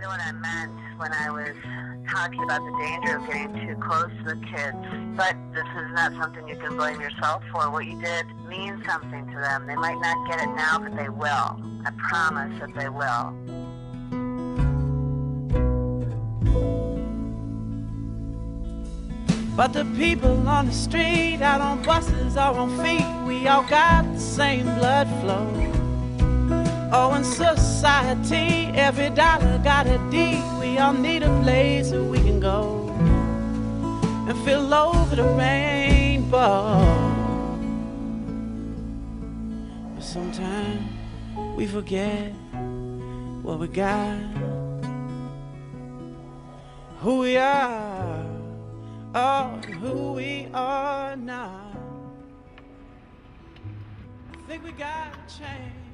know what I meant when I was talking about the danger of getting too close to the kids. But this is not something you can blame yourself for. What you did means something to them. They might not get it now, but they will. I promise that they will. But the people on the street, out on buses or on feet, we all got the same blood flow. Oh, in society, every dollar got a D. We all need a place where we can go and feel over the rainbow. But sometimes we forget what we got, who we are are who we are now. I think we gotta change.